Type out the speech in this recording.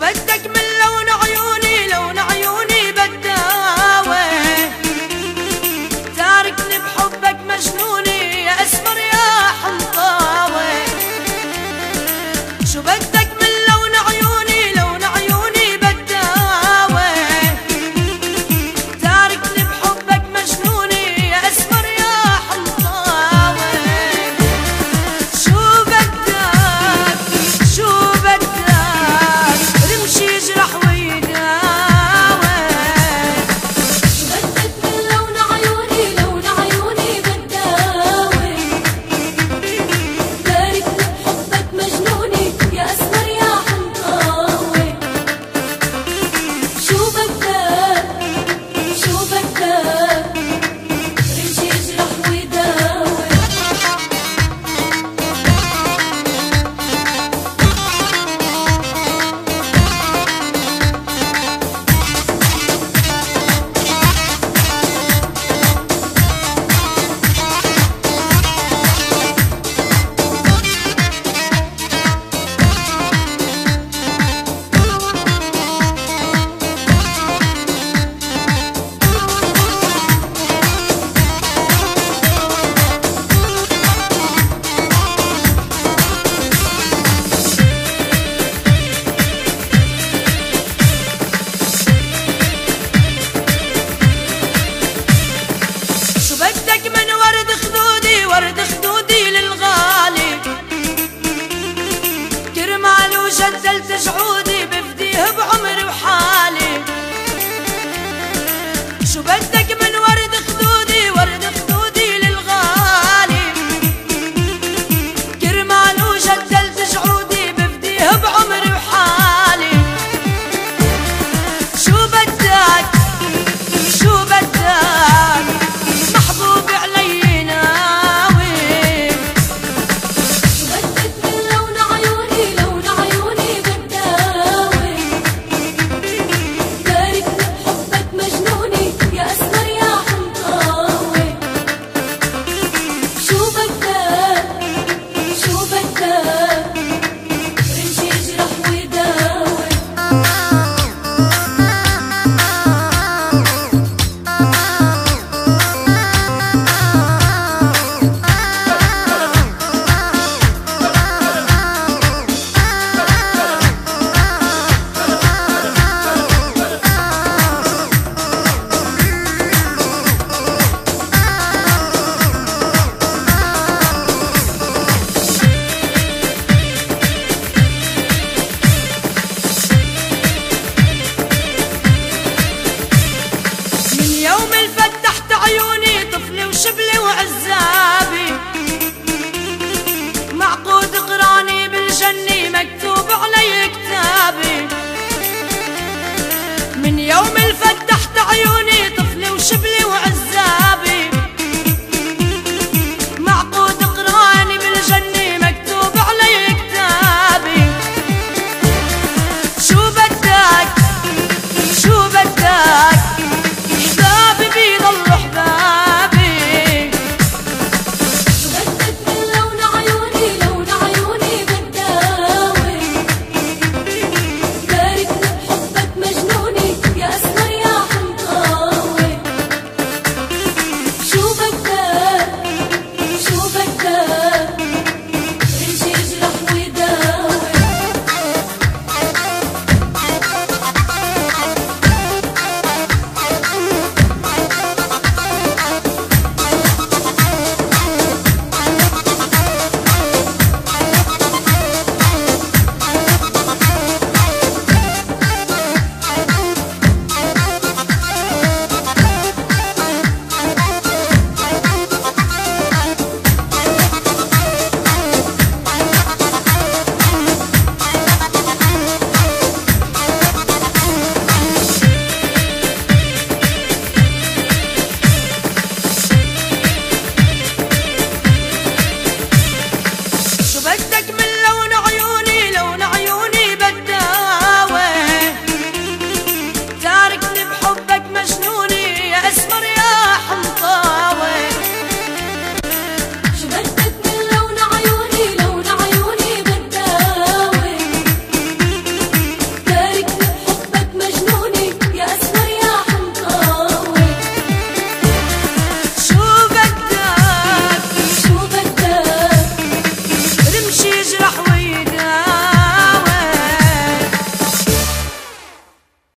بدك من لون عيوني لون عيوني بداوي تاركني بحبك مجنوني يا أسمر يا حنطاوي شو بدك يوم الفتحت عيوني طفلي وشبلي وعزاز